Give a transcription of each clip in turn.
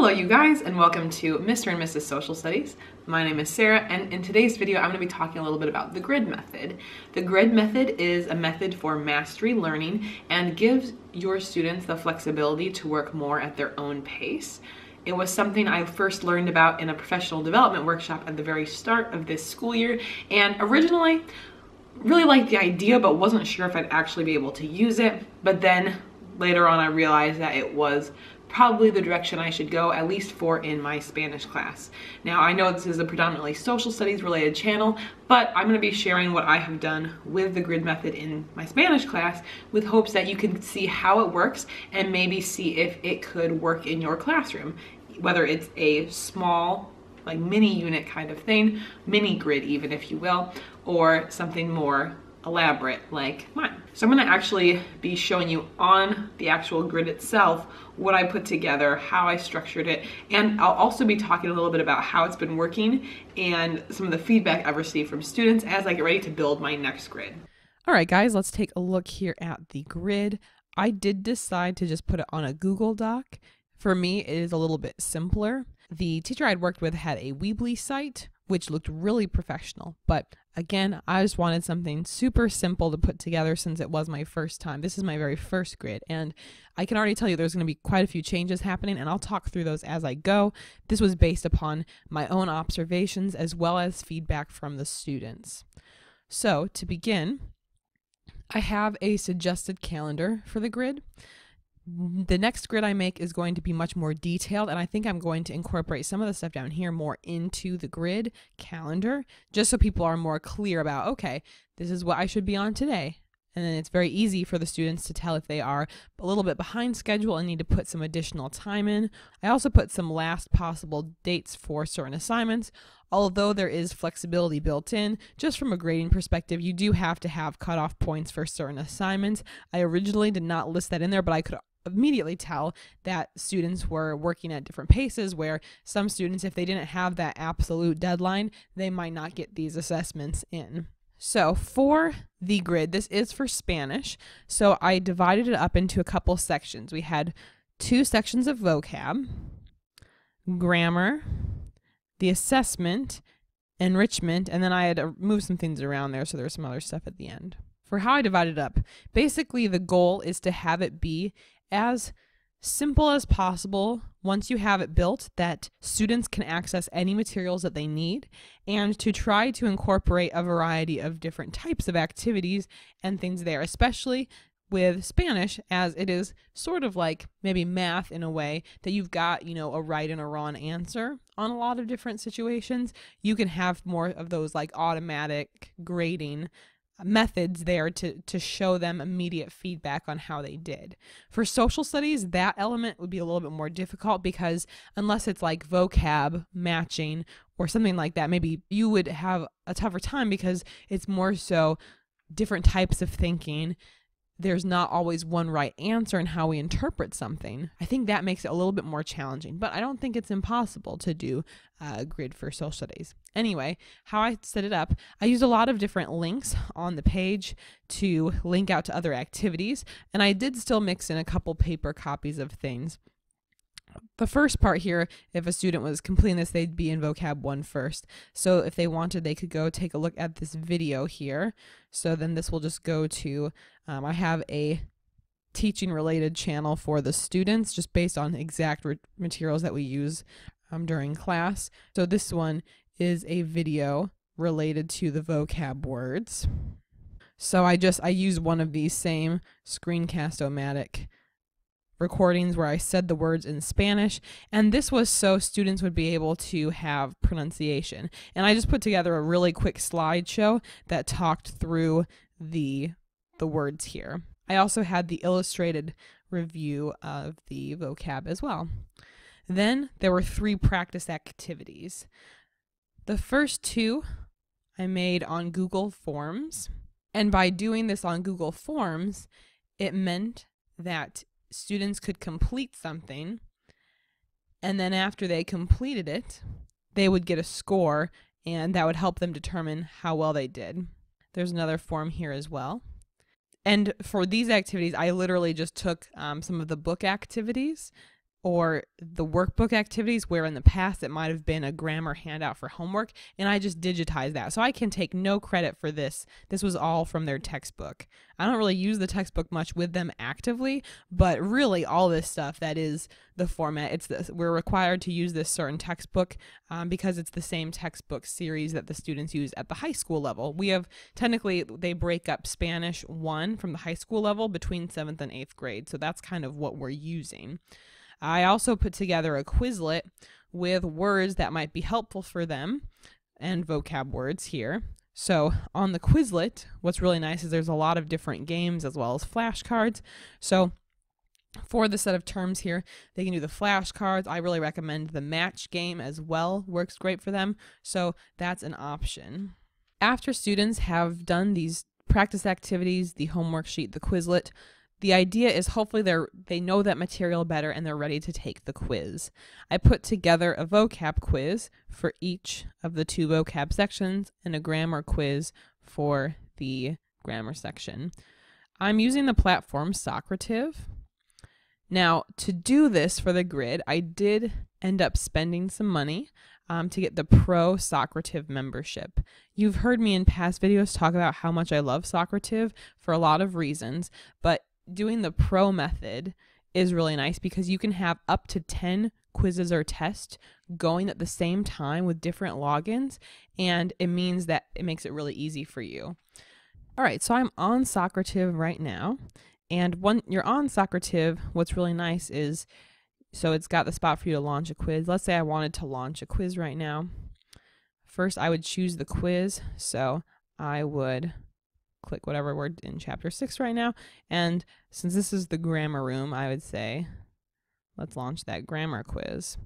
Hello you guys and welcome to Mr. and Mrs. Social Studies. My name is Sarah and in today's video I'm going to be talking a little bit about the grid method. The grid method is a method for mastery learning and gives your students the flexibility to work more at their own pace. It was something I first learned about in a professional development workshop at the very start of this school year and originally really liked the idea but wasn't sure if I'd actually be able to use it but then later on I realized that it was probably the direction I should go, at least for in my Spanish class. Now, I know this is a predominantly social studies related channel, but I'm gonna be sharing what I have done with the grid method in my Spanish class with hopes that you can see how it works and maybe see if it could work in your classroom, whether it's a small like mini unit kind of thing, mini grid even if you will, or something more elaborate like mine. So I'm gonna actually be showing you on the actual grid itself what I put together, how I structured it, and I'll also be talking a little bit about how it's been working and some of the feedback I've received from students as I get ready to build my next grid. All right, guys, let's take a look here at the grid. I did decide to just put it on a Google Doc. For me, it is a little bit simpler. The teacher I'd worked with had a Weebly site, which looked really professional, but Again, I just wanted something super simple to put together since it was my first time. This is my very first grid, and I can already tell you there's going to be quite a few changes happening, and I'll talk through those as I go. This was based upon my own observations as well as feedback from the students. So, to begin, I have a suggested calendar for the grid the next grid I make is going to be much more detailed and I think I'm going to incorporate some of the stuff down here more into the grid calendar just so people are more clear about okay this is what I should be on today and then it's very easy for the students to tell if they are a little bit behind schedule and need to put some additional time in. I also put some last possible dates for certain assignments. Although there is flexibility built in, just from a grading perspective, you do have to have cutoff points for certain assignments. I originally did not list that in there, but I could immediately tell that students were working at different paces where some students if they didn't have that absolute deadline they might not get these assessments in. So for the grid this is for spanish. So i divided it up into a couple sections. We had two sections of vocab grammar the assessment enrichment and then i had moved some things around there so there was some other stuff at the end. For how I divided it up. Basically, the goal is to have it be as simple as possible once you have it built that students can access any materials that they need and to try to incorporate a variety of different types of activities and things there especially with Spanish as it is sort of like maybe math in a way that you've got, you know, a right and a wrong answer on a lot of different situations. You can have more of those like automatic grading methods there to to show them immediate feedback on how they did. For social studies, that element would be a little bit more difficult because unless it's like vocab matching or something like that, maybe you would have a tougher time because it's more so different types of thinking there's not always one right answer in how we interpret something. I think that makes it a little bit more challenging, but I don't think it's impossible to do a grid for social studies. Anyway, how I set it up, I used a lot of different links on the page to link out to other activities, and I did still mix in a couple paper copies of things the first part here, if a student was completing this, they'd be in vocab one first. So if they wanted, they could go take a look at this video here. So then this will just go to, um, I have a teaching related channel for the students just based on exact materials that we use um, during class. So this one is a video related to the vocab words. So I just, I use one of these same screencast-o-matic recordings where I said the words in Spanish, and this was so students would be able to have pronunciation. And I just put together a really quick slideshow that talked through the the words here. I also had the illustrated review of the vocab as well. Then there were three practice activities. The first two I made on Google Forms. And by doing this on Google Forms, it meant that students could complete something and then after they completed it they would get a score and that would help them determine how well they did there's another form here as well and for these activities i literally just took um, some of the book activities or the workbook activities where in the past it might have been a grammar handout for homework and I just digitized that. So I can take no credit for this. This was all from their textbook. I don't really use the textbook much with them actively, but really all this stuff that is the format. It's this, we're required to use this certain textbook um, because it's the same textbook series that the students use at the high school level. We have technically they break up Spanish 1 from the high school level between 7th and 8th grade. So that's kind of what we're using. I also put together a Quizlet with words that might be helpful for them and vocab words here. So on the Quizlet, what's really nice is there's a lot of different games as well as flashcards. So for the set of terms here, they can do the flashcards. I really recommend the match game as well. Works great for them. So that's an option. After students have done these practice activities, the homework sheet, the Quizlet, the idea is hopefully they're they know that material better and they're ready to take the quiz. I put together a vocab quiz for each of the two vocab sections and a grammar quiz for the grammar section. I'm using the platform Socrative. Now, to do this for the grid, I did end up spending some money um, to get the Pro Socrative membership. You've heard me in past videos talk about how much I love Socrative for a lot of reasons, but doing the pro method is really nice because you can have up to 10 quizzes or tests going at the same time with different logins and it means that it makes it really easy for you. All right, so I'm on Socrative right now. And when you're on Socrative, what's really nice is so it's got the spot for you to launch a quiz. Let's say I wanted to launch a quiz right now. First, I would choose the quiz. So I would click whatever word in chapter six right now. And since this is the grammar room, I would say, let's launch that grammar quiz.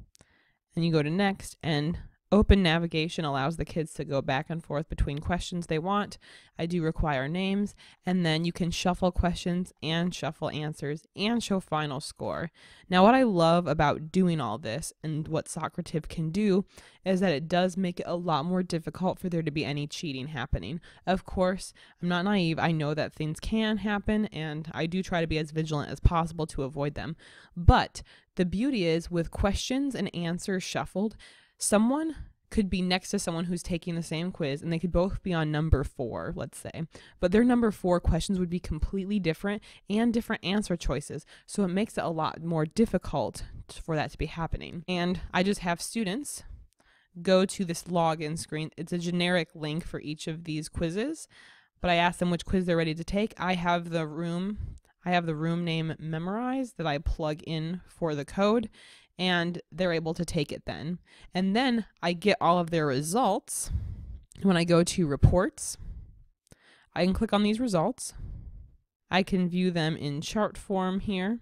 And you go to next and Open navigation allows the kids to go back and forth between questions they want. I do require names, and then you can shuffle questions and shuffle answers and show final score. Now, what I love about doing all this and what Socrative can do is that it does make it a lot more difficult for there to be any cheating happening. Of course, I'm not naive. I know that things can happen, and I do try to be as vigilant as possible to avoid them. But the beauty is with questions and answers shuffled, someone could be next to someone who's taking the same quiz and they could both be on number four, let's say. But their number four questions would be completely different and different answer choices. So it makes it a lot more difficult for that to be happening. And I just have students go to this login screen. It's a generic link for each of these quizzes, but I ask them which quiz they're ready to take. I have the room I have the room name memorized that I plug in for the code and they're able to take it then. And then I get all of their results when I go to reports. I can click on these results. I can view them in chart form here,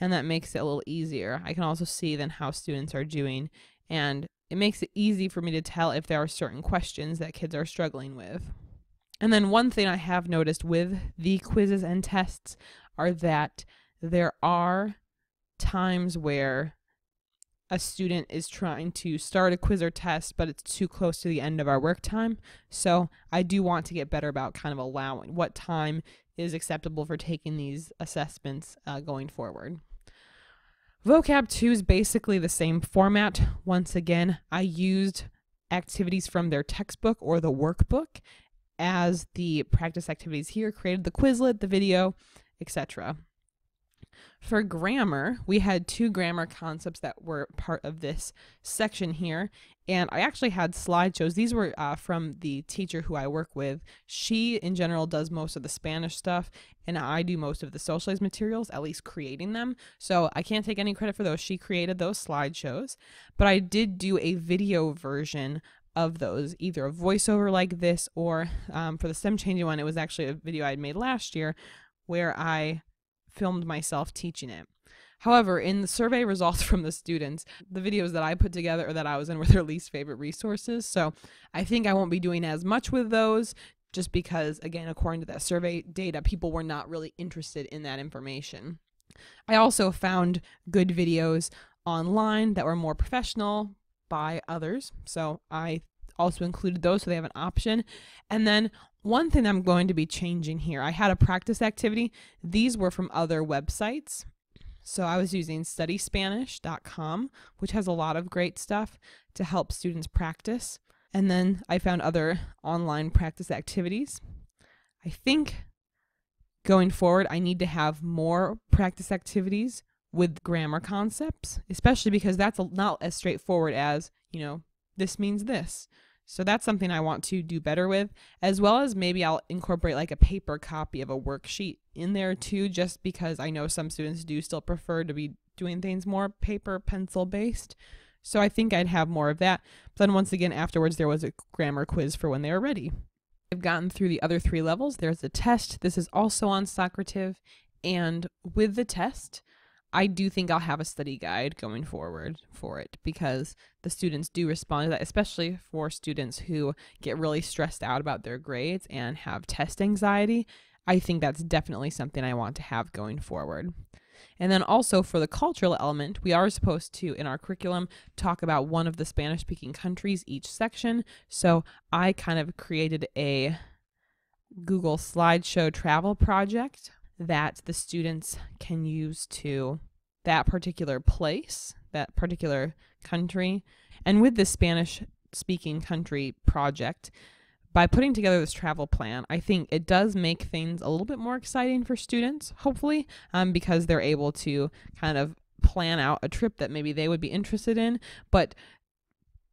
and that makes it a little easier. I can also see then how students are doing, and it makes it easy for me to tell if there are certain questions that kids are struggling with. And then one thing I have noticed with the quizzes and tests are that there are times where a student is trying to start a quiz or test, but it's too close to the end of our work time. So I do want to get better about kind of allowing what time is acceptable for taking these assessments uh, going forward. Vocab 2 is basically the same format. Once again, I used activities from their textbook or the workbook as the practice activities here, created the Quizlet, the video, etc. For grammar, we had two grammar concepts that were part of this section here. And I actually had slideshows. These were uh, from the teacher who I work with. She, in general, does most of the Spanish stuff, and I do most of the socialized materials, at least creating them. So I can't take any credit for those. She created those slideshows. But I did do a video version of those, either a voiceover like this, or um, for the STEM changing one, it was actually a video I had made last year where I filmed myself teaching it. However, in the survey results from the students, the videos that I put together or that I was in were their least favorite resources. So I think I won't be doing as much with those just because, again, according to that survey data, people were not really interested in that information. I also found good videos online that were more professional by others. So I also included those so they have an option. And then one thing I'm going to be changing here, I had a practice activity. These were from other websites. So I was using studyspanish.com, which has a lot of great stuff to help students practice. And then I found other online practice activities. I think going forward, I need to have more practice activities with grammar concepts, especially because that's not as straightforward as, you know, this means this. So that's something I want to do better with, as well as maybe I'll incorporate like a paper copy of a worksheet in there too, just because I know some students do still prefer to be doing things more paper pencil based. So I think I'd have more of that. But then once again, afterwards, there was a grammar quiz for when they were ready. I've gotten through the other three levels. There's a test. This is also on Socrative. And with the test, I do think I'll have a study guide going forward for it because the students do respond to that, especially for students who get really stressed out about their grades and have test anxiety. I think that's definitely something I want to have going forward. And then also for the cultural element, we are supposed to, in our curriculum, talk about one of the Spanish speaking countries each section. So I kind of created a Google slideshow travel project that the students can use to that particular place, that particular country. And with the Spanish speaking country project, by putting together this travel plan, I think it does make things a little bit more exciting for students, hopefully, um, because they're able to kind of plan out a trip that maybe they would be interested in. But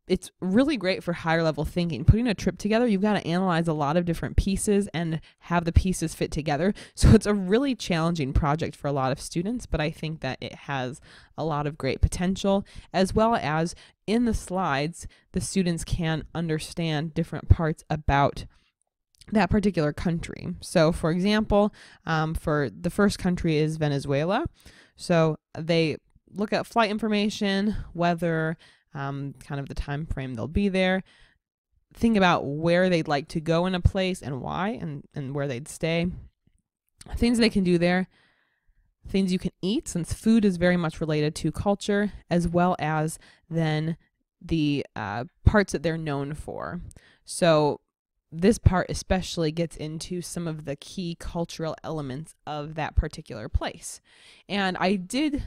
it's really great for higher level thinking. Putting a trip together, you've got to analyze a lot of different pieces and have the pieces fit together. So it's a really challenging project for a lot of students, but I think that it has a lot of great potential, as well as in the slides, the students can understand different parts about that particular country. So, for example, um, for the first country is Venezuela. So they look at flight information, weather, um, kind of the time frame they'll be there. Think about where they'd like to go in a place and why, and, and where they'd stay. Things they can do there, things you can eat, since food is very much related to culture, as well as then the uh, parts that they're known for. So, this part especially gets into some of the key cultural elements of that particular place. And I did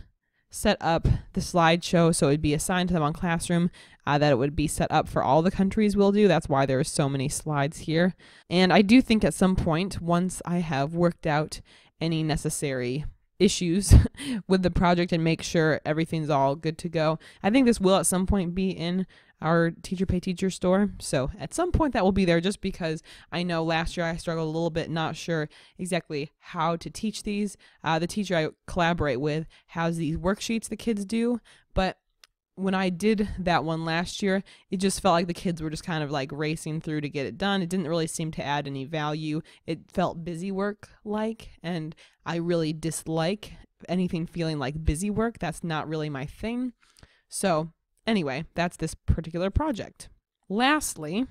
set up the slideshow so it would be assigned to them on Classroom, uh, that it would be set up for all the countries we'll do. That's why there are so many slides here. And I do think at some point, once I have worked out any necessary issues with the project and make sure everything's all good to go, I think this will at some point be in our teacher pay teacher store. So at some point that will be there just because I know last year I struggled a little bit, not sure exactly how to teach these. Uh, the teacher I collaborate with has these worksheets the kids do, but when I did that one last year, it just felt like the kids were just kind of like racing through to get it done. It didn't really seem to add any value. It felt busy work like, and I really dislike anything feeling like busy work. That's not really my thing. So Anyway, that's this particular project. Lastly,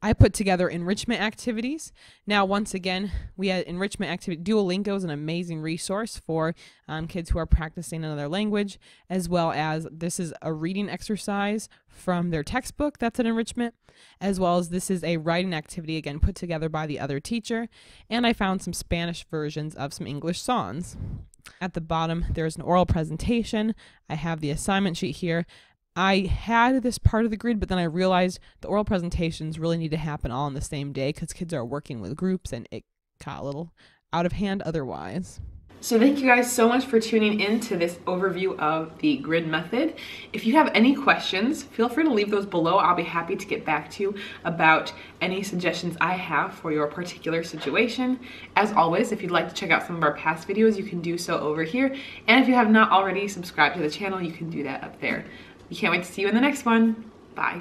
I put together enrichment activities. Now, once again, we had enrichment activity. Duolingo is an amazing resource for um, kids who are practicing another language, as well as this is a reading exercise from their textbook. That's an enrichment, as well as this is a writing activity again put together by the other teacher. And I found some Spanish versions of some English songs. At the bottom, there's an oral presentation. I have the assignment sheet here. I had this part of the grid, but then I realized the oral presentations really need to happen all on the same day because kids are working with groups and it got a little out of hand otherwise. So thank you guys so much for tuning in to this overview of the grid method. If you have any questions, feel free to leave those below. I'll be happy to get back to you about any suggestions I have for your particular situation. As always, if you'd like to check out some of our past videos, you can do so over here. And if you have not already subscribed to the channel, you can do that up there. We can't wait to see you in the next one. Bye.